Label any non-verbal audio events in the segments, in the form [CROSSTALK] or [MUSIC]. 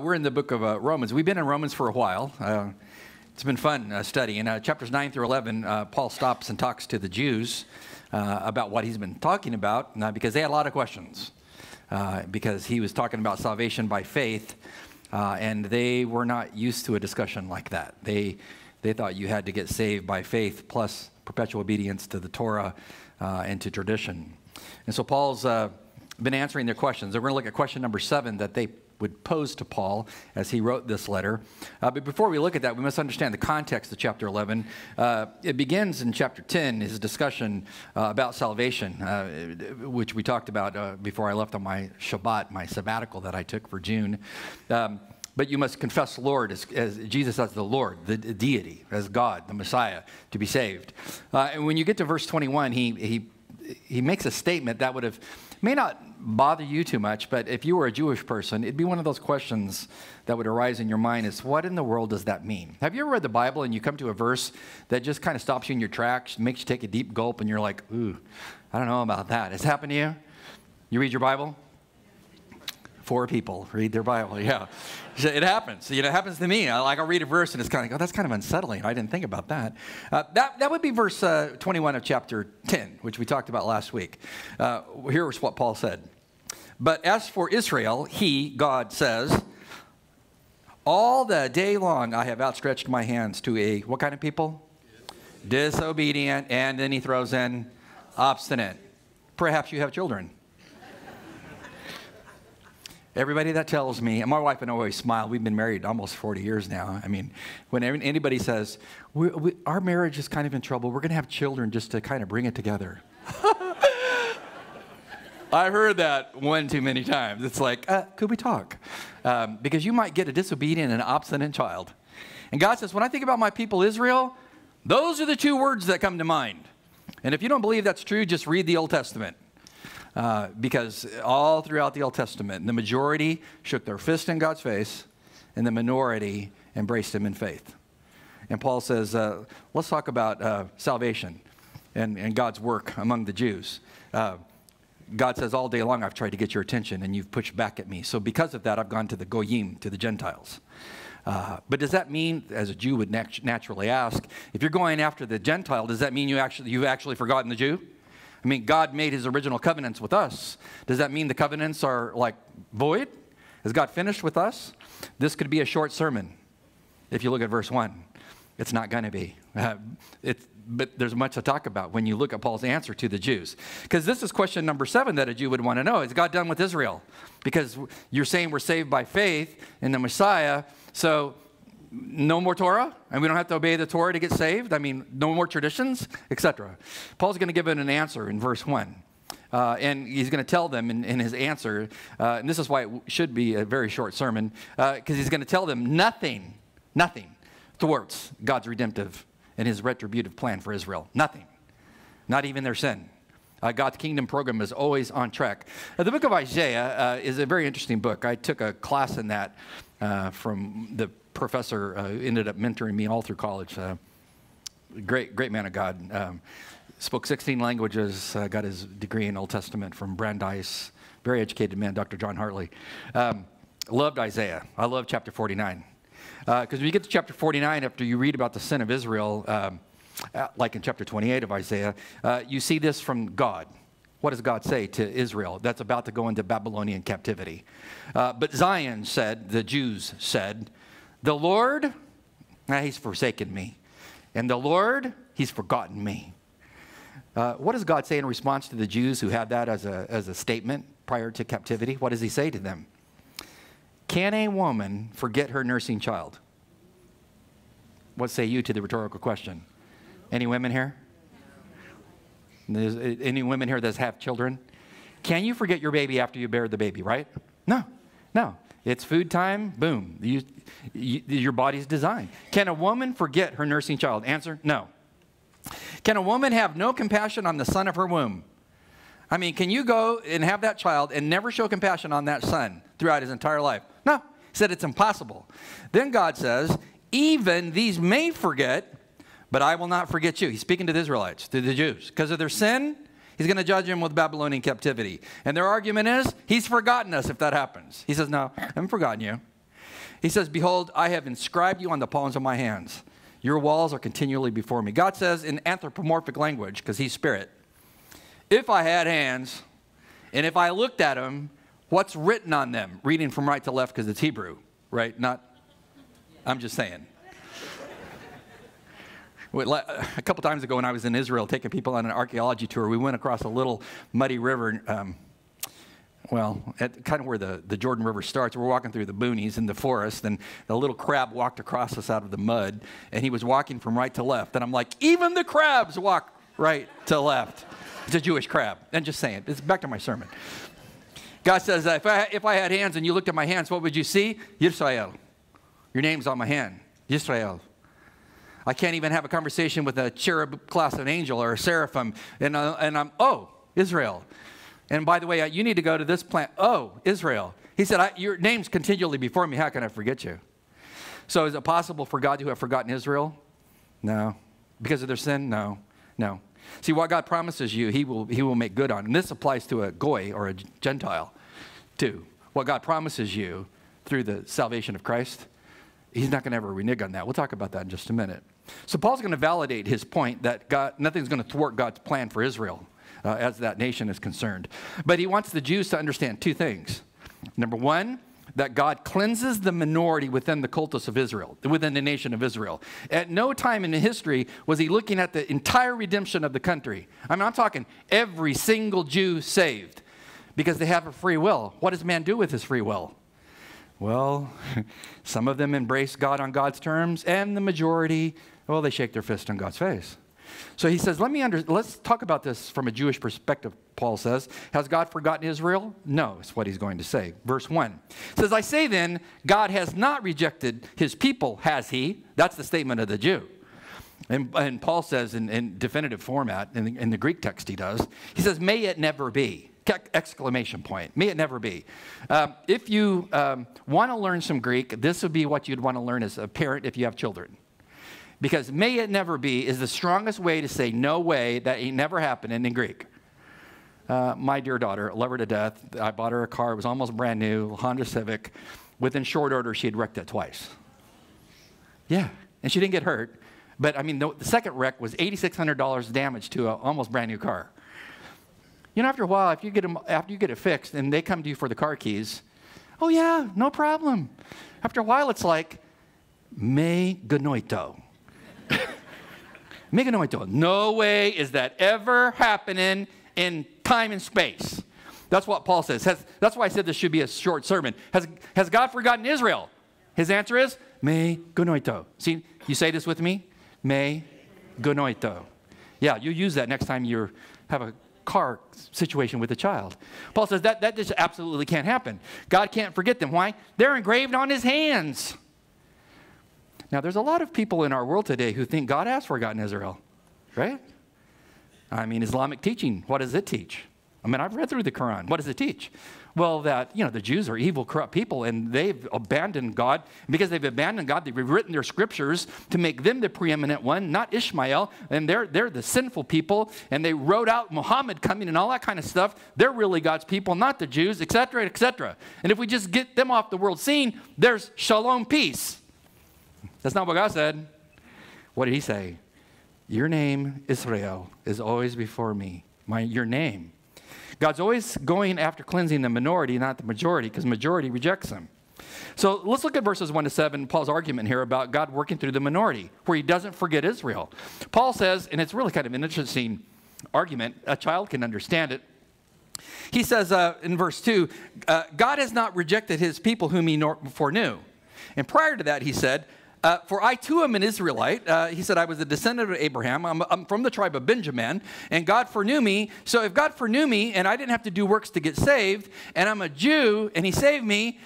We're in the book of uh, Romans. We've been in Romans for a while. Uh, it's been fun uh, studying. Uh, chapters 9 through 11, uh, Paul stops and talks to the Jews uh, about what he's been talking about because they had a lot of questions. because he was talking about salvation by faith, and they were not used to a discussion like that. They, they thought you had to get saved by faith plus perpetual obedience to the Torah and to tradition. And so Paul's been answering their questions. We're going to look at question number seven that they would pose to Paul as he wrote this letter. Uh, but before we look at that, we must understand the context of chapter 11. Uh, it begins in chapter 10, his discussion uh, about salvation, uh, which we talked about uh, before I left on my Shabbat, my sabbatical that I took for June. Um, but you must confess Lord as, as, Jesus as the Lord, the deity, as God, the Messiah, to be saved. Uh, and when you get to verse 21, he, he, he makes a statement that would have may not bother you too much, but if you were a Jewish person, it'd be one of those questions that would arise in your mind is what in the world does that mean? Have you ever read the Bible and you come to a verse that just kind of stops you in your tracks, makes you take a deep gulp, and you're like, ooh, I don't know about that. Has happened to you? You read your Bible? Four people read their Bible, yeah. It happens. You know, it happens to me. I, like I'll read a verse and it's kind of, oh, that's kind of unsettling. I didn't think about that. Uh, that, that would be verse uh, 21 of chapter 10, which we talked about last week. Uh, here's what Paul said. But as for Israel, he, God, says, all the day long I have outstretched my hands to a, what kind of people? Disobedient. And then he throws in obstinate. Perhaps you have children. Everybody that tells me, and my wife and I always smile, we've been married almost 40 years now. I mean, when anybody says, we, we, our marriage is kind of in trouble, we're going to have children just to kind of bring it together. [LAUGHS] I've heard that one too many times. It's like, uh, could we talk? Um, because you might get a disobedient and obstinate child. And God says, when I think about my people Israel, those are the two words that come to mind. And if you don't believe that's true, just read the Old Testament. Uh, because all throughout the Old Testament, the majority shook their fist in God's face, and the minority embraced Him in faith. And Paul says, uh, let's talk about uh, salvation and, and, God's work among the Jews. Uh, God says, all day long I've tried to get your attention, and you've pushed back at me. So because of that, I've gone to the Goyim, to the Gentiles. Uh, but does that mean, as a Jew would nat- naturally ask, if you're going after the Gentile, does that mean you actually, you've actually forgotten the Jew? I mean, God made his original covenants with us. Does that mean the covenants are like void? Has God finished with us? This could be a short sermon if you look at verse 1. It's not going to be. Uh, but there's much to talk about when you look at Paul's answer to the Jews. Because this is question number seven that a Jew would want to know Is God done with Israel? Because you're saying we're saved by faith in the Messiah. So no more Torah, and we don't have to obey the Torah to get saved. I mean, no more traditions, etc. Paul's going to give it an answer in verse 1. Uh, and he's going to tell them in, in his answer, uh, and this is why it should be a very short sermon, because uh, he's going to tell them nothing, nothing thwarts God's redemptive and his retributive plan for Israel. Nothing. Not even their sin. Uh, God's kingdom program is always on track. Uh, the book of Isaiah uh, is a very interesting book. I took a class in that uh, from the professor uh, ended up mentoring me all through college. Great, great man of God. Um, spoke 16 languages, got his degree in Old Testament from Brandeis. Very educated man, Dr. John Hartley. Um, loved Isaiah. I love chapter 49. Because uh, when you get to chapter 49, after you read about the sin of Israel, um, uh, like in chapter 28 of Isaiah, uh, you see this from God. What does God say to Israel that's about to go into Babylonian captivity? but Zion said, the Jews said, the Lord, ah, he's forsaken me. And the Lord, he's forgotten me. Uh, what does God say in response to the Jews who had that as a, as a statement prior to captivity? What does he say to them? Can a woman forget her nursing child? What say you to the rhetorical question? Any women here? Any women here that have children? Can you forget your baby after you bear the baby, right? No, no. It's food time, boom. You, you, your body's designed. Can a woman forget her nursing child? Answer no. Can a woman have no compassion on the son of her womb? I mean, can you go and have that child and never show compassion on that son throughout his entire life? No. He said it's impossible. Then God says, even these may forget, but I will not forget you. He's speaking to the Israelites, to the Jews. Because of their sin, He's going to judge them with Babylonian captivity. And their argument is, he's forgotten us if that happens. He says, no, I haven't forgotten you. He says, Behold, I have inscribed you on the palms of my hands. Your walls are continually before me. God says in anthropomorphic language, because he's spirit, if I had hands and if I looked at them, what's written on them? Reading from right to left because it's Hebrew, right? Not, I'm just saying. A couple times ago, when I was in Israel taking people on an archaeology tour, we went across a little muddy river. Um, well, at kind of where the, the Jordan River starts, we're walking through the boonies in the forest, and the little crab walked across us out of the mud, and he was walking from right to left. And I'm like, even the crabs walk right to left. It's a Jewish crab. And just saying, it's back to my sermon. God says, if I, if I had hands and you looked at my hands, what would you see? Yisrael. Your name's on my hand. Yisrael. I can't even have a conversation with a cherub class of an angel or a seraphim, and, uh, and I'm, oh, Israel. And by the way, you need to go to this plant. Oh, Israel. He said, Your name's continually before me. How can I forget you? So is it possible for God to have forgotten Israel? No. Because of their sin? No. No. See, what God promises you, he will, he will make good on. And this applies to a goy or a Gentile too. What God promises you through the salvation of Christ, he's not going to ever renege on that. We'll talk about that in just a minute. So Paul's going to validate his point that God, nothing's going to thwart God's plan for Israel uh, as that nation is concerned. But he wants the Jews to understand two things. Number one, that God cleanses the minority within the cultus of Israel, within the nation of Israel. At no time in history was he looking at the entire redemption of the country. I mean, I'm talking every single Jew saved because they have a free will. What does man do with his free will? Well, [LAUGHS] some of them embrace God on God's terms, and the majority, well, they shake their fist in God's face. So he says, let me under, let's talk about this from a Jewish perspective, Paul says. Has God forgotten Israel? No, is what he's going to say. Verse 1 says, I say then, God has not rejected his people, has he? That's the statement of the Jew. And, and Paul says in, in definitive format, in the, in the, Greek text he does, he says, may it never be. Exclamation point. May it never be. Um, if you um, want to learn some Greek, this would be what you'd want to learn as a parent if you have children. Because may it never be is the strongest way to say no way, that ain't never happening in Greek. Uh, my dear daughter, love her to death. I bought her a car, it was almost brand new, Honda Civic. Within short order, she had wrecked it twice. Yeah, and she didn't get hurt. But I mean, the, the second wreck was $8,600 damage to an almost brand new car. You know, after a while, if you get them, after you get it fixed and they come to you for the car keys, oh yeah, no problem. After a while, it's like, me [LAUGHS] genoito. No way is that ever happening in time and space. That's what Paul says. Has, that's why I said this should be a short sermon. Has, has God forgotten Israel? His answer is, me genoito. See, you say this with me? Me genoito. Yeah, you use that next time you have a car situation with a child. Paul says that, that just absolutely can't happen. God can't forget them. Why? They're engraved on his hands. Now, there's a lot of people in our world today who think God has forgotten Israel, right? I mean, Islamic teaching, what does it teach? I mean, I've read through the Quran. What does it teach? Well, that, you know, the Jews are evil, corrupt people, and they've abandoned God. Because they've abandoned God, they've rewritten their scriptures to make them the preeminent one, not Ishmael. And they're, they're the sinful people, and they wrote out Muhammad coming and all that kind of stuff. They're really God's people, not the Jews, etc., etc. And if we just get them off the world scene, there's shalom, peace. That's not what God said. What did he say? Your name, Israel, is always before me. My, your name. God's always going after cleansing the minority, not the majority, because majority rejects him. So let's look at verses 1 to 7, Paul's argument here about God working through the minority, where he doesn't forget Israel. Paul says, and it's really kind of an interesting argument, a child can understand it. He says uh, in verse 2 uh, God has not rejected his people whom he foreknew. And prior to that, he said, uh, for I too am an Israelite. Uh, he said, I was a descendant of Abraham. I'm, I'm, from the tribe of Benjamin, and God foreknew me. So if God foreknew me and I didn't have to do works to get saved, and I'm a Jew and he saved me,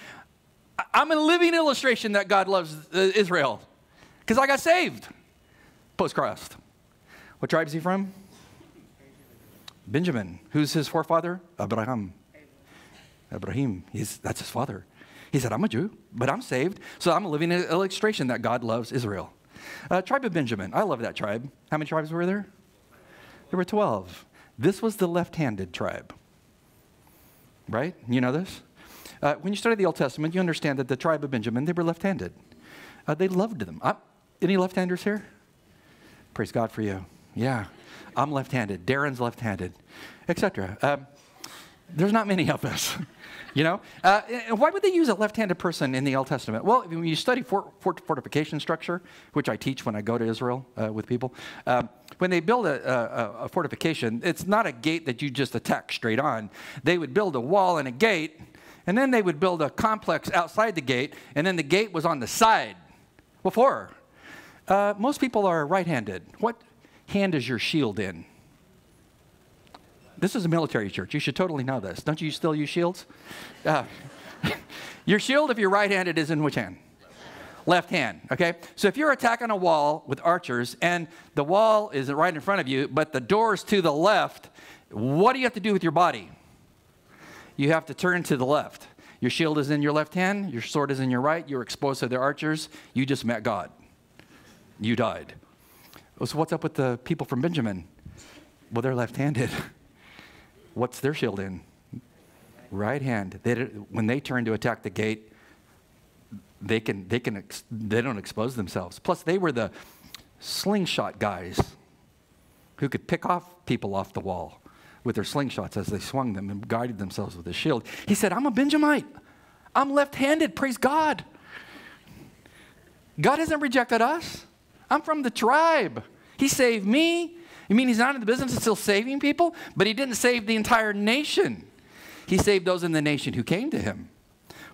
I'm a living illustration that God loves uh, Israel because I got saved post Christ. What tribe is he from? Benjamin. Who's his forefather? Abraham. Abraham. He's, that's his father. He said, I'm a Jew, but I'm saved. So I'm a living illustration that God loves Israel. Uh, tribe of Benjamin. I love that tribe. How many tribes were there? There were 12. This was the left handed tribe. Right? You know this? Uh, when you study the Old Testament, you understand that the tribe of Benjamin, they were left handed. Uh, they loved them. Any left handers here? Praise God for you. Yeah. I'm left handed. Darren's left handed, etc. Um, there's not many of us. [LAUGHS] You know, uh, why would they use a left-handed person in the Old Testament? Well, when you study fort, fort, fortification structure, which I teach when I go to Israel uh, with people, um, when they build a, a, a, fortification, it's not a gate that you just attack straight on. They would build a wall and a gate, and then they would build a complex outside the gate, and then the gate was on the side. For? Uh, most people are right-handed. What hand is your shield in? This is a military church. You should totally know this. Don't you still use shields? Uh, [LAUGHS] your shield, if you're right handed, is in which hand? Left hand, okay? So if you're attacking a wall with archers and the wall is right in front of you, but the door is to the left, what do you have to do with your body? You have to turn to the left. Your shield is in your left hand, your sword is in your right, you're exposed to the archers, you just met God. You died. So, what's up with the people from Benjamin? Well, they're left handed. [LAUGHS] What's their shield in? Right hand. They, when they turn to attack the gate, they, can, they, can they don't expose themselves. Plus, they were the slingshot guys who could pick off people off the wall with their slingshots as they swung them and guided themselves with a shield. He said, I'm a Benjamite. I'm left handed. Praise God. God hasn't rejected us. I'm from the tribe. He saved me. You mean he's not in the business of still saving people? But he didn't save the entire nation. He saved those in the nation who came to him.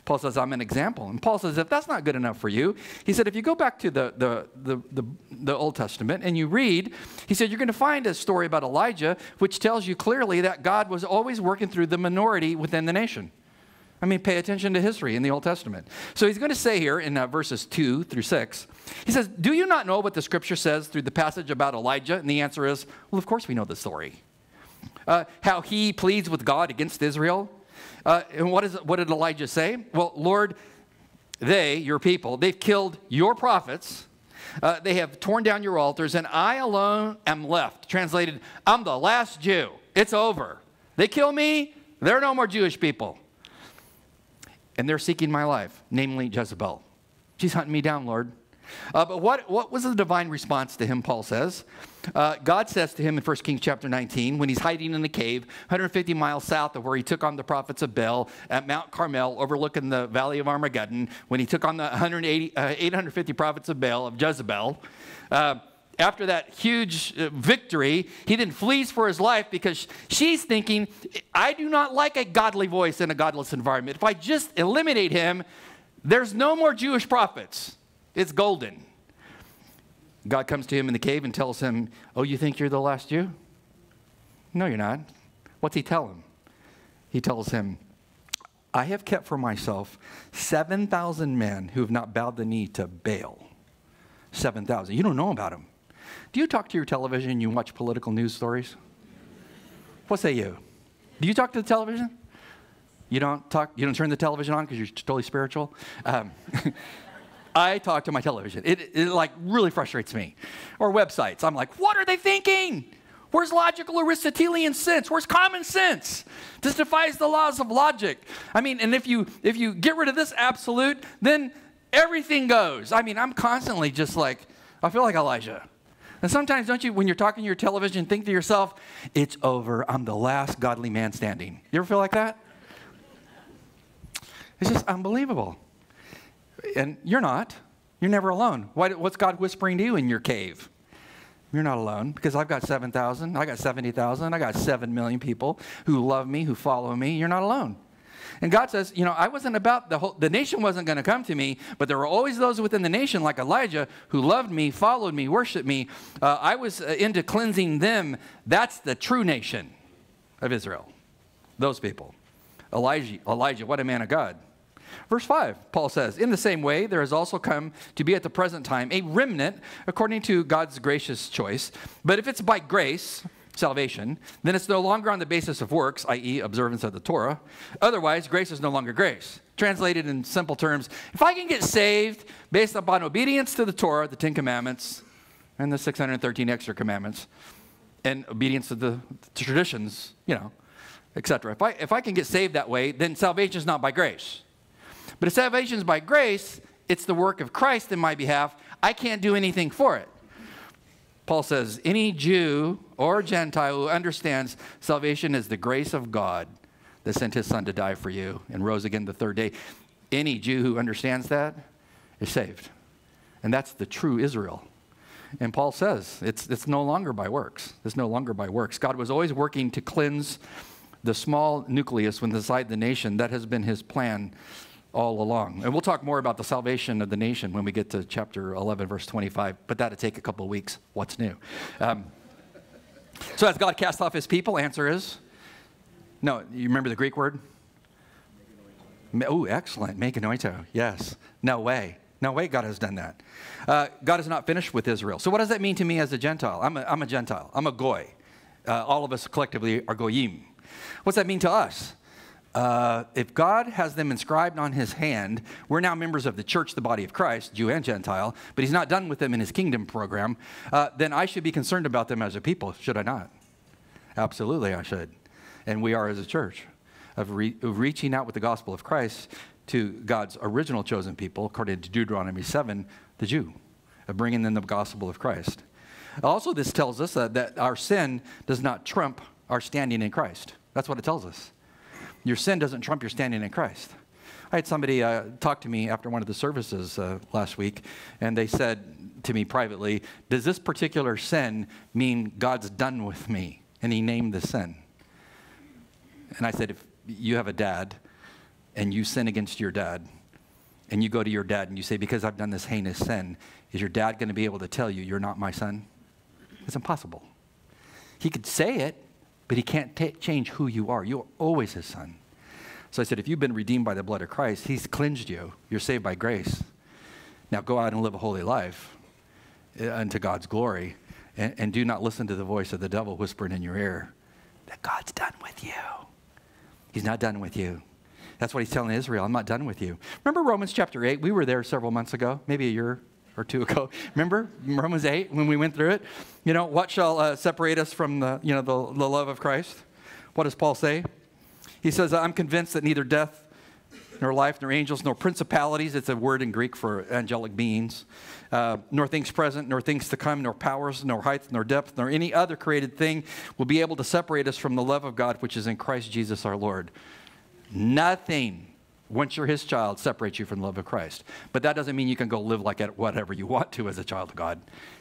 Paul says, I'm an example. And Paul says, if that's not good enough for you, he said, if you go back to the, the, the, the, the Old Testament and you read, he said, you're going to find a story about Elijah, which tells you clearly that God was always working through the minority within the nation. I mean, pay attention to history in the Old Testament. So he's going to say here in uh, verses 2 through 6, he says, Do you not know what the scripture says through the passage about Elijah? And the answer is, Well, of course we know the story. Uh, how he pleads with God against Israel. Uh, and what, is, what did Elijah say? Well, Lord, they, your people, they've killed your prophets. Uh, they have torn down your altars, and I alone am left. Translated, I'm the last Jew. It's over. They kill me, there are no more Jewish people and they're seeking my life, namely Jezebel. She's hunting me down, Lord. Uh, but what, what was the divine response to him, Paul says? Uh, God says to him in 1 Kings chapter 19, when he's hiding in the cave, 150 miles south of where he took on the prophets of Baal at Mount Carmel, overlooking the valley of Armageddon, when he took on the 180, uh, 850 prophets of Baal, of Jezebel, uh, after that huge uh, victory, he then flees for his life because she's thinking, I do not like a godly voice in a godless environment. If I just eliminate him, there's no more Jewish prophets. It's golden. God comes to him in the cave and tells him, Oh, you think you're the last Jew? No, you're not. What's he tell him? He tells him, I have kept for myself 7,000 men who have not bowed the knee to Baal. 7,000. You don't know about them. Do you talk to your television and you watch political news stories? What say you? Do you talk to the television? You don't talk, you don't turn the television on because you're totally spiritual? Um, [LAUGHS] I talk to my television. It, it like really frustrates me. Or websites. I'm like, what are they thinking? Where's logical Aristotelian sense? Where's common sense? This defies the laws of logic. I mean, and if you if you get rid of this absolute, then everything goes. I mean, I'm constantly just like, I feel like Elijah. And sometimes, don't you, when you're talking to your television, think to yourself, it's over. I'm the last godly man standing. You ever feel like that? It's just unbelievable. And you're not. You're never alone. What's God whispering to you in your cave? You're not alone because I've got 7,000, I got 70,000, I got 7 million people who love me, who follow me. You're not alone. And God says, you know, I wasn't about the whole, the nation wasn't going to come to me, but there were always those within the nation, like Elijah, who loved me, followed me, worshiped me. Uh, I was uh, into cleansing them. That's the true nation of Israel. Those people. Elijah, Elijah, what a man of God. Verse 5, Paul says, In the same way, there has also come to be at the present time a remnant according to God's gracious choice. But if it's by grace, salvation, then it's no longer on the basis of works, i.e., observance of the Torah. Otherwise, grace is no longer grace. Translated in simple terms, if I can get saved based upon obedience to the Torah, the Ten Commandments, and the 613 extra commandments, and obedience to the, the traditions, you know, etc. If I, if I can get saved that way, then salvation is not by grace. But if salvation is by grace, it's the work of Christ in my behalf. I can't do anything for it. Paul says, any Jew or Gentile who understands salvation is the grace of God that sent his son to die for you and rose again the third day. Any Jew who understands that is saved. And that's the true Israel. And Paul says it's, it's no longer by works. It's no longer by works. God was always working to cleanse the small nucleus inside the nation. That has been his plan all along. And we'll talk more about the salvation of the nation when we get to chapter 11, verse 25, but that'll take a couple of weeks. What's new? Um, so, has God cast off his people? Answer is no. You remember the Greek word? Oh, excellent. Me genoito. Yes. No way. No way God has done that. Uh, God is not finished with Israel. So, what does that mean to me as a Gentile? I'm a, I'm a Gentile. I'm a Goy. Uh, all of us collectively are Goyim. What's that mean to us? Uh, if God has them inscribed on his hand, we're now members of the church, the body of Christ, Jew and Gentile, but he's not done with them in his kingdom program, uh, then I should be concerned about them as a people, should I not? Absolutely, I should. And we are as a church of, re- of reaching out with the gospel of Christ to God's original chosen people, according to Deuteronomy 7, the Jew, of bringing them the gospel of Christ. Also, this tells us that, that our sin does not trump our standing in Christ. That's what it tells us. Your sin doesn't trump your standing in Christ. I had somebody uh, talk to me after one of the services uh, last week, and they said to me privately, Does this particular sin mean God's done with me? And he named the sin. And I said, If you have a dad and you sin against your dad, and you go to your dad and you say, Because I've done this heinous sin, is your dad going to be able to tell you, You're not my son? It's impossible. He could say it, but he can't t- change who you are. You're always his son. So I said, if you've been redeemed by the blood of Christ, he's cleansed you. You're saved by grace. Now go out and live a holy life uh, unto God's glory, and, and do not listen to the voice of the devil whispering in your ear that God's done with you. He's not done with you. That's what he's telling Israel. I'm not done with you. Remember Romans chapter 8? We were there several months ago, maybe a year or two ago. [LAUGHS] Remember Romans 8 when we went through it? You know, what shall uh, separate us from the, you know, the, the love of Christ? What does Paul say? He says, I'm convinced that neither death, nor life, nor angels, nor principalities, it's a word in Greek for angelic beings, uh, nor things present, nor things to come, nor powers, nor height, nor depth, nor any other created thing will be able to separate us from the love of God which is in Christ Jesus our Lord. Nothing once you're his child, separates you from the love of Christ. But that doesn't mean you can go live like whatever you want to as a child of God,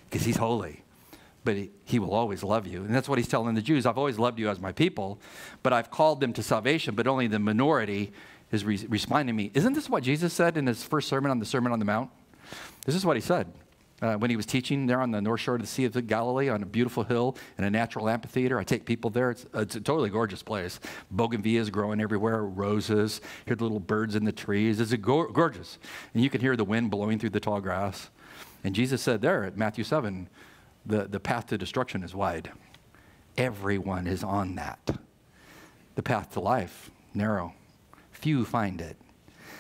because he's holy. But he, he, will always love you. And that's what he's telling the Jews. I've always loved you as my people, but I've called them to salvation, but only the minority is re- responding to me. Isn't this what Jesus said in his first sermon on the Sermon on the Mount? This is what he said uh, when he was teaching there on the north shore of the Sea of Galilee on a beautiful hill in a natural amphitheater. I take people there. It's, it's a totally gorgeous place. Bougainvilleas growing everywhere, roses, hear the little birds in the trees. It's go- gorgeous. And you can hear the wind blowing through the tall grass. And Jesus said there at Matthew 7, the, the path to destruction is wide. Everyone is on that. The path to life, narrow. Few find it.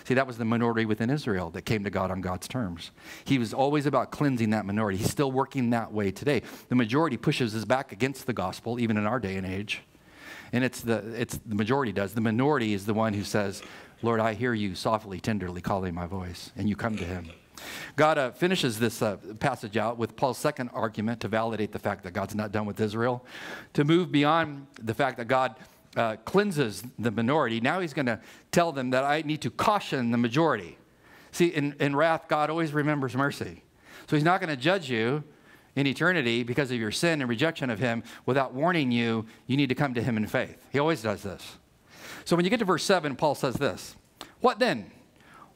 See, that was the minority within Israel that came to God on God's terms. He was always about cleansing that minority. He's still working that way today. The majority pushes his back against the gospel, even in our day and age. And it's the, it's the majority does. The minority is the one who says, Lord, I hear you softly, tenderly calling my voice, and you come to him. God uh, finishes this uh, passage out with Paul's second argument to validate the fact that God's not done with Israel, to move beyond the fact that God uh, cleanses the minority, now he's going to tell them that I need to caution the majority. See, in, in wrath, God always remembers mercy. So he's not going to judge you in eternity because of your sin and rejection of him without warning you, you need to come to him in faith. He always does this. So when you get to verse 7, Paul says this What then?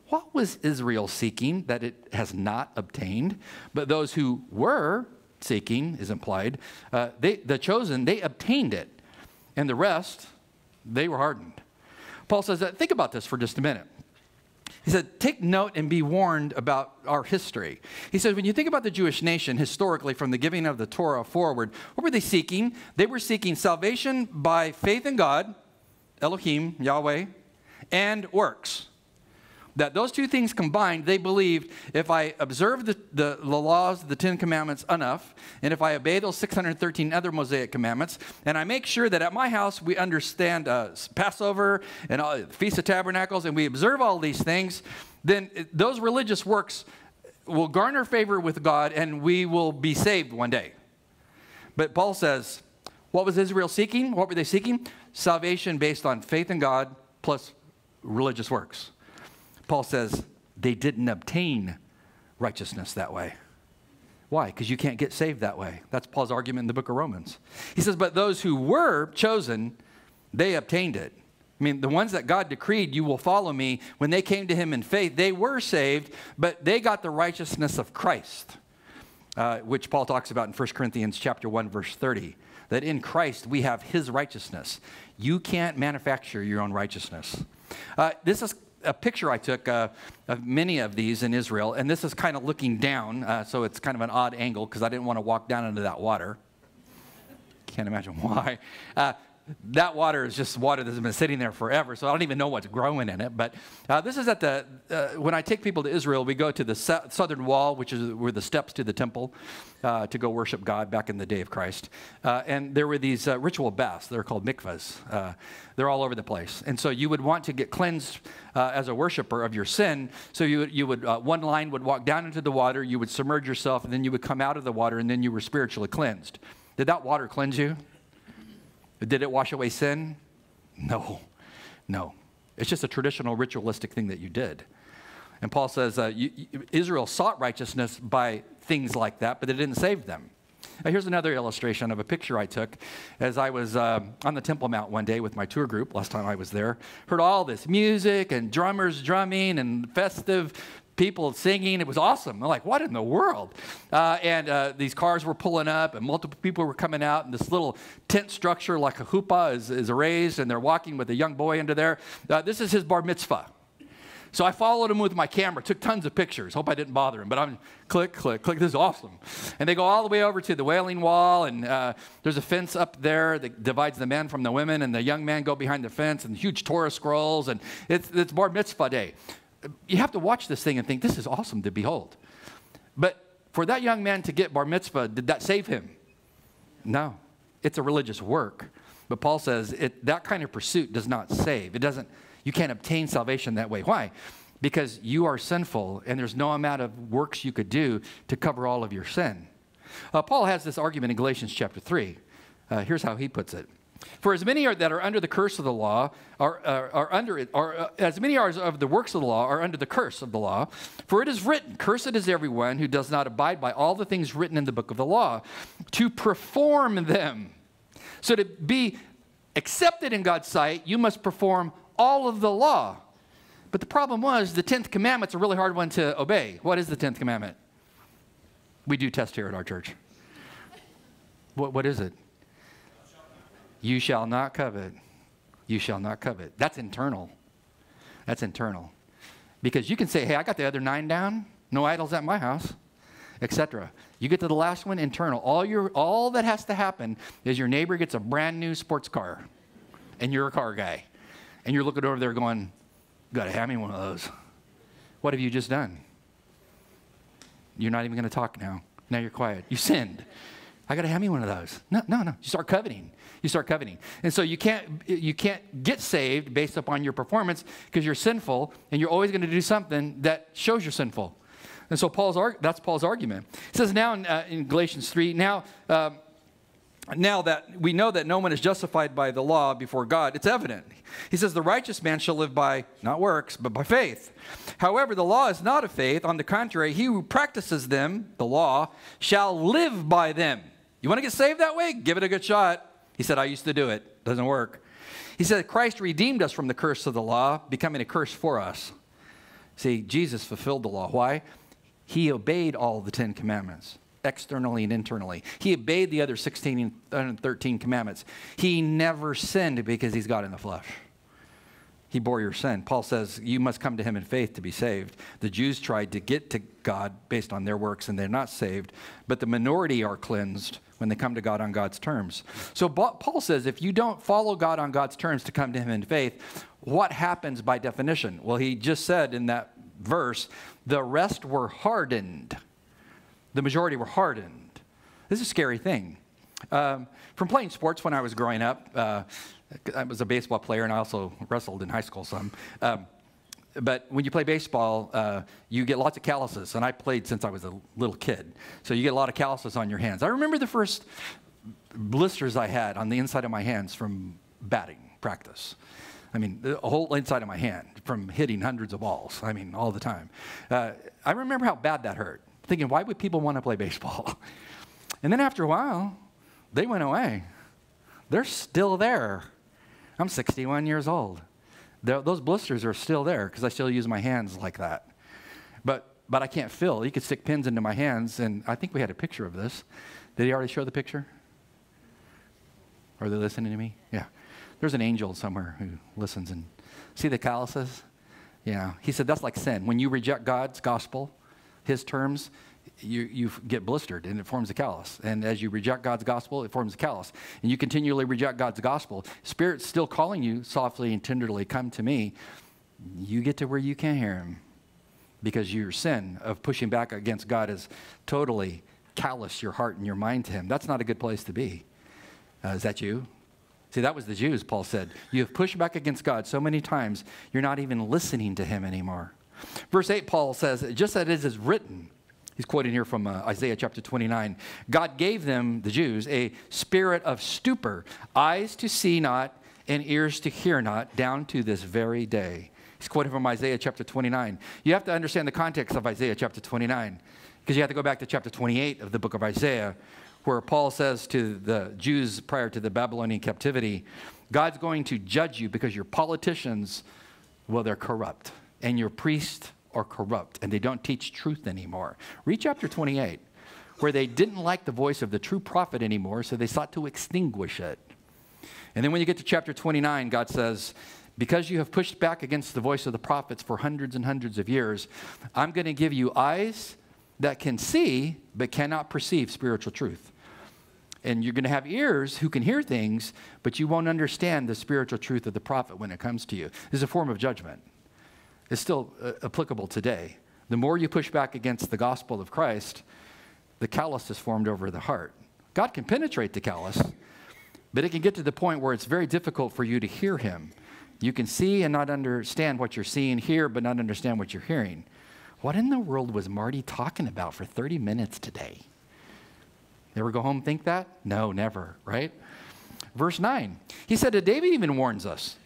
What was Israel seeking that it has not obtained? But those who were seeking, is implied, uh, they, the chosen, they obtained it and the rest, they were hardened. Paul says that, think about this for just a minute. He said, take note and be warned about our history. He says, when you think about the Jewish nation historically from the giving of the Torah forward, what were they seeking? They were seeking salvation by faith in God, Elohim, Yahweh, and works. That those two things combined, they believed if I observe the, the, the, laws, the Ten Commandments enough, and if I obey those 613 other Mosaic commandments, and I make sure that at my house we understand uh, Passover and all, Feast of Tabernacles, and we observe all these things, then those religious works will garner favor with God and we will be saved one day. But Paul says, what was Israel seeking? What were they seeking? Salvation based on faith in God plus religious works. Paul says they didn't obtain righteousness that way. Why? Because you can't get saved that way. That's Paul's argument in the book of Romans. He says, But those who were chosen, they obtained it. I mean, the ones that God decreed, you will follow me, when they came to him in faith, they were saved, but they got the righteousness of Christ, uh, which Paul talks about in 1 Corinthians chapter 1, verse 30, that in Christ we have his righteousness. You can't manufacture your own righteousness. Uh, this is a picture I took uh, of many of these in Israel, and this is kind of looking down, uh, so it's kind of an odd angle because I didn't want to walk down into that water. Can't imagine [LAUGHS] why. Uh, that water is just water that's been sitting there forever, so I don't even know what's growing in it. But uh, this is at the, uh, when I take people to Israel, we go to the southern wall, which is where the steps to the temple uh, to go worship God back in the day of Christ. Uh, and there were these uh, ritual baths, they're called mikvahs. Uh, they're all over the place. And so you would want to get cleansed as a worshiper of your sin. So you you would one line would walk down into the water, you would submerge yourself, and then you would come out of the water, and then you were spiritually cleansed. Did that water cleanse you? Did it wash away sin? No, no. It's just a traditional ritualistic thing that you did. And Paul says uh, you, Israel sought righteousness by things like that, but it didn't save them. Now, here's another illustration of a picture I took as I was uh, on the Temple Mount one day with my tour group last time I was there. Heard all this music and drummers drumming and festive people singing. It was awesome. I'm like, what in the world? Uh, and uh, these cars were pulling up, and multiple people were coming out, and this little tent structure, like a chuppah, is, is raised, and they're walking with a young boy under there. Uh, this is his bar mitzvah. So I followed him with my camera, took tons of pictures. Hope I didn't bother him, but I'm click, click, click. This is awesome. And they go all the way over to the Wailing Wall, and uh, there's a fence up there that divides the men from the women, and the young men go behind the fence, and huge Torah scrolls, and it's, it's bar mitzvah day you have to watch this thing and think, this is awesome to behold. But for that young man to get bar mitzvah, did that save him? No. It's a religious work. But Paul says it, that kind of pursuit does not save. It doesn't, you can't obtain salvation that way. Why? Because you are sinful and there's no amount of works you could do to cover all of your sin. Uh, Paul has this argument in Galatians chapter 3. Uh, here's how he puts it. For as many are, that are under the curse of the law are, are, are under it, are, uh, as many are of the works of the law are under the curse of the law. For it is written, Cursed is everyone who does not abide by all the things written in the book of the law, to perform them. So to be accepted in God's sight, you must perform all of the law. But the problem was the 10th commandment's a really hard one to obey. What is the 10th commandment? We do test here at our church. What, what is it? You shall not covet. You shall not covet. That's internal. That's internal. Because you can say, hey, I got the other nine down. No idols at my house, etc. You get to the last one, internal. All, your, all that has to happen is your neighbor gets a brand new sports car, and you're a car guy. And you're looking over there going, got to have me one of those. What have you just done? You're not even going to talk now. Now you're quiet. You sinned. I got to have me one of those. No, no, no. You start coveting. You start coveting. And so you can't, you can't get saved based upon your performance because you're sinful and you're always going to do something that shows you're sinful. And so Paul's, that's Paul's argument. He says now in, uh, in Galatians 3, now, uh, now that we know that no one is justified by the law before God, it's evident. He says, The righteous man shall live by not works, but by faith. However, the law is not of faith. On the contrary, he who practices them, the law, shall live by them. You want to get saved that way? Give it a good shot. He said, I used to do it. Doesn't work. He said, Christ redeemed us from the curse of the law, becoming a curse for us. See, Jesus fulfilled the law. Why? He obeyed all the Ten Commandments, externally and internally. He obeyed the other 16 and 13 commandments. He never sinned because he's God in the flesh. He bore your sin. Paul says you must come to him in faith to be saved. The Jews tried to get to God based on their works and they're not saved, but the minority are cleansed when they come to God on God's terms. So Paul says if you don't follow God on God's terms to come to Him in faith, what happens by definition? Well, he just said in that verse, the rest were hardened. The majority were hardened. This is a scary thing. Um, from playing sports when I was growing up, uh, I was a baseball player and I also wrestled in high school some. Um, but when you play baseball, uh, you get lots of calluses, and I played since I was a little kid. So you get a lot of calluses on your hands. I remember the first blisters I had on the inside of my hands from batting practice. I mean, the whole inside of my hand from hitting hundreds of balls. I mean, all the time. Uh, I remember how bad that hurt, thinking, why would people want to play baseball? [LAUGHS] and then after a while, they went away. They're still there. I'm 61 years old those blisters are still there because I still use my hands like that. But, but I can't feel. You could stick pins into my hands, and I think we had a picture of this. Did he already show the picture? Are they listening to me? Yeah. There's an angel somewhere who listens and see the calluses? Yeah. He said that's like sin. When you reject God's gospel, his terms, you, you get blistered and it forms a callus. And as you reject God's gospel, it forms a callus. And you continually reject God's gospel. Spirit's still calling you softly and tenderly, come to me. You get to where you can't hear him because your sin of pushing back against God has totally callous your heart and your mind to him. That's not a good place to be. Uh, is that you? See, that was the Jews, Paul said. You have pushed back against God so many times, you're not even listening to him anymore. Verse 8, Paul says, just as it is written, He's quoting here from uh, Isaiah chapter 29. God gave them, the Jews, a spirit of stupor, eyes to see not and ears to hear not, down to this very day. He's quoting from Isaiah chapter 29. You have to understand the context of Isaiah chapter 29 because you have to go back to chapter 28 of the book of Isaiah, where Paul says to the Jews prior to the Babylonian captivity, God's going to judge you because your politicians, well, they're corrupt, and your priests or corrupt, and they don't teach truth anymore. Read chapter 28, where they didn't like the voice of the true prophet anymore, so they sought to extinguish it. And then when you get to chapter 29, God says, Because you have pushed back against the voice of the prophets for hundreds and hundreds of years, I'm going to give you eyes that can see but cannot perceive spiritual truth. And you're going to have ears who can hear things, but you won't understand the spiritual truth of the prophet when it comes to you. This is a form of judgment is still uh, applicable today. The more you push back against the gospel of Christ, the callus is formed over the heart. God can penetrate the callus, but it can get to the point where it's very difficult for you to hear Him. You can see and not understand what you're seeing, hear, but not understand what you're hearing. What in the world was Marty talking about for 30 minutes today? Ever go home think that? No, never, right? Verse 9. He said that David even warns us.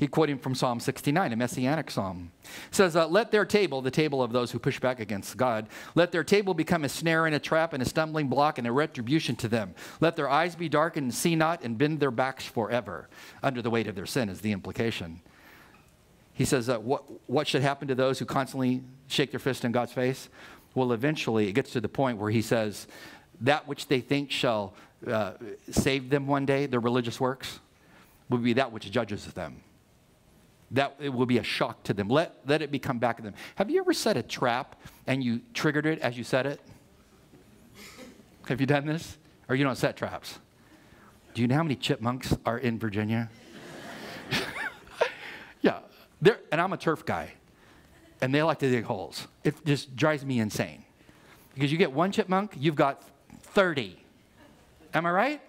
He quoting from Psalm 69, a messianic psalm. It says, uh, Let their table, the table of those who push back against God, let their table become a snare and a trap and a stumbling block and a retribution to them. Let their eyes be darkened and see not and bend their backs forever. Under the weight of their sin is the implication. He says, uh, what, what should happen to those who constantly shake their fist in God's face? Well, eventually it gets to the point where he says, That which they think shall uh, save them one day, their religious works, will be that which judges them that it will be a shock to them. Let, let it become back to them. Have you ever set a trap and you triggered it as you set it? Have you done this? Or you don't set traps? Do you know how many chipmunks are in Virginia? [LAUGHS] yeah, There and I'm a turf guy, and they like to dig holes. It just drives me insane. Because you get one chipmunk, you've got 30. Am I right?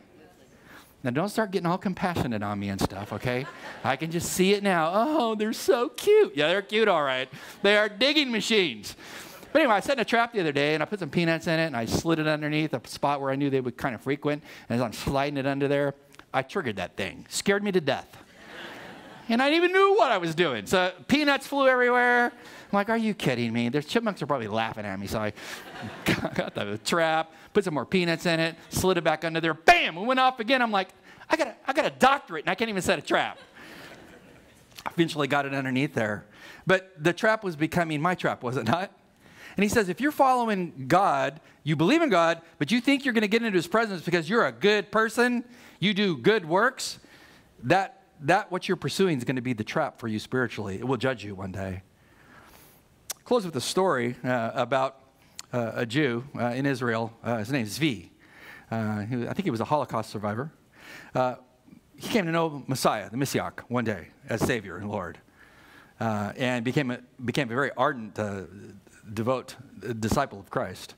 Now, don't start getting all compassionate on me and stuff, okay? I can just see it now. Oh, they're so cute. Yeah, they're cute, all right. They are digging machines. But anyway, I set in a trap the other day and I put some peanuts in it and I slid it underneath a spot where I knew they would kind of frequent. And as I'm sliding it under there, I triggered that thing. Scared me to death. And I didn't even knew what I was doing. So peanuts flew everywhere. I'm like, are you kidding me? There's chipmunks are probably laughing at me. So I [LAUGHS] got the trap, put some more peanuts in it, slid it back under there. Bam! It went off again. I'm like, I got a, I got a doctorate and I can't even set a trap. [LAUGHS] Eventually got it underneath there. But the trap was becoming my trap, was it not? And he says, if you're following God, you believe in God, but you think you're going to get into his presence because you're a good person, you do good works, that, that what you're pursuing is going to be the trap for you spiritually. It will judge you one day. Close with a story uh, about uh, a Jew uh, in Israel. Uh, his name is Zvi. Uh, he, I think he was a Holocaust survivor. Uh, he came to know Messiah, the Messiah, one day as Savior and Lord, uh, and became a, became a very ardent, uh, devout disciple of Christ,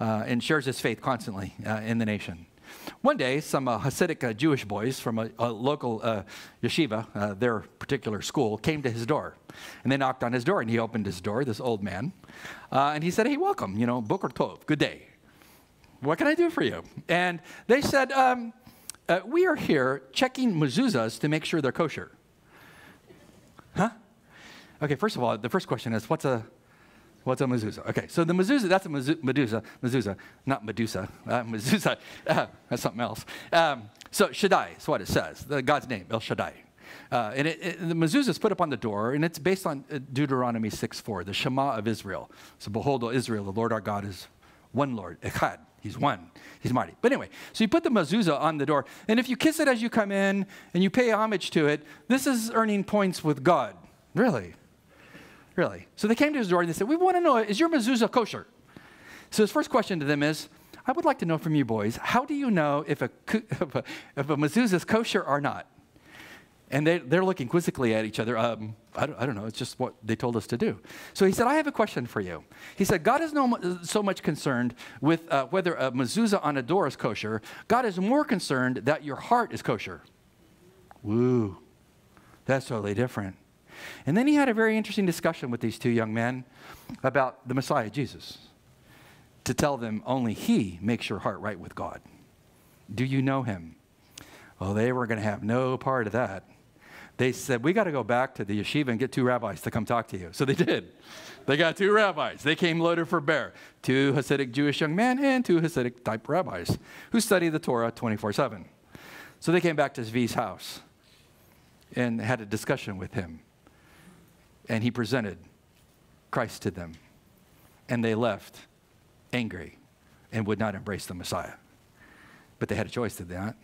uh, and shares his faith constantly uh, in the nation. One day, some uh, Hasidic uh, Jewish boys from a, a local uh, yeshiva, uh, their particular school, came to his door. And they knocked on his door, and he opened his door, this old man. Uh, and he said, Hey, welcome, you know, Boker Tov, good day. What can I do for you? And they said, um, uh, We are here checking mezuzahs to make sure they're kosher. Huh? Okay, first of all, the first question is what's a What's a mezuzah? Okay, so the mezuzah, that's a medusa, mezuzah, not Medusa, uh, mezuzah, [LAUGHS] uh, that's something else. Um, so Shaddai is what it says, the God's name, El Shaddai. Uh, and it, it, the mezuzah is put up on the door, and it's based on uh, Deuteronomy 6.4, the Shema of Israel. So behold, O Israel, the Lord our God is one Lord, Echad. He's one. He's mighty. But anyway, so you put the mezuzah on the door, and if you kiss it as you come in and you pay homage to it, this is earning points with God. Really? Really. So they came to his door and they said, We want to know, is your mezuzah kosher? So his first question to them is, I would like to know from you boys, how do you know if a, [LAUGHS] if a, if a mezuzah is kosher or not? And they, they're looking quizzically at each other. Um, I, don't, I don't know, it's just what they told us to do. So he said, I have a question for you. He said, God is no so much concerned with uh, whether a mezuzah on a door is kosher. God is more concerned that your heart is kosher. Woo, that's totally different. And then he had a very interesting discussion with these two young men about the Messiah, Jesus, to tell them only he makes your heart right with God. Do you know him? Well, they were going to have no part of that. They said, We got to go back to the yeshiva and get two rabbis to come talk to you. So they did. They got two rabbis. They came loaded for bear. Two Hasidic Jewish young men and two Hasidic type rabbis who study the Torah 24 7. So they came back to Zvi's house and had a discussion with him and he presented Christ to them. And they left angry and would not embrace the Messiah. But they had a choice, did they not?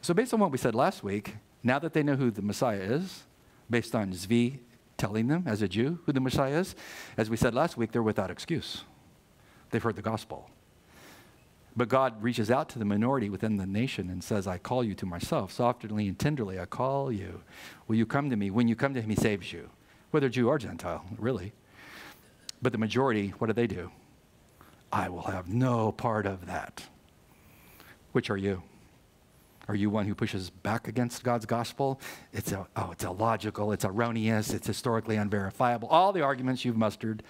So, based on what we said last week, now that they know who the Messiah is, based on Zvi telling them as a Jew who the Messiah is, as we said last week, they're without excuse. They've heard the gospel. But God reaches out to the minority within the nation and says, I call you to myself. Softly and tenderly, I call you. Will you come to me? When you come to him, he saves you whether Jew or Gentile, really. But the majority, what do they do? I will have no part of that. Which are you? Are you one who pushes back against God's gospel? It's a, oh, it's illogical, it's erroneous, it's historically unverifiable. All the arguments you've mustered,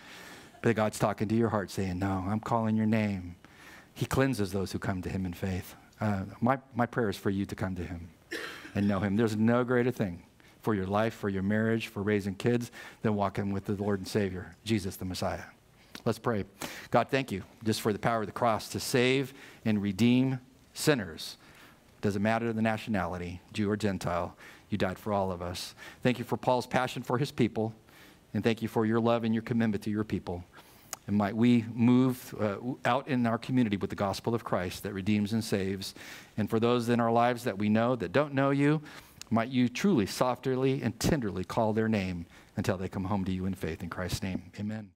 but God's talking to your heart, saying, "No, I'm calling your name." He cleanses those who come to Him in faith. Uh, my my prayer is for you to come to Him and know Him. There's no greater thing for your life, for your marriage, for raising kids, than walking with the Lord and Savior, Jesus the Messiah. Let's pray. God, thank you just for the power of the cross to save and redeem sinners. Doesn't matter the nationality, Jew or Gentile, you died for all of us. Thank you for Paul's passion for his people, and thank you for your love and your commitment to your people. And might we move uh, out in our community with the gospel of Christ that redeems and saves. And for those in our lives that we know that don't know you, might you truly, softly, and tenderly call their name until they come home to you in faith. In Christ's name, amen.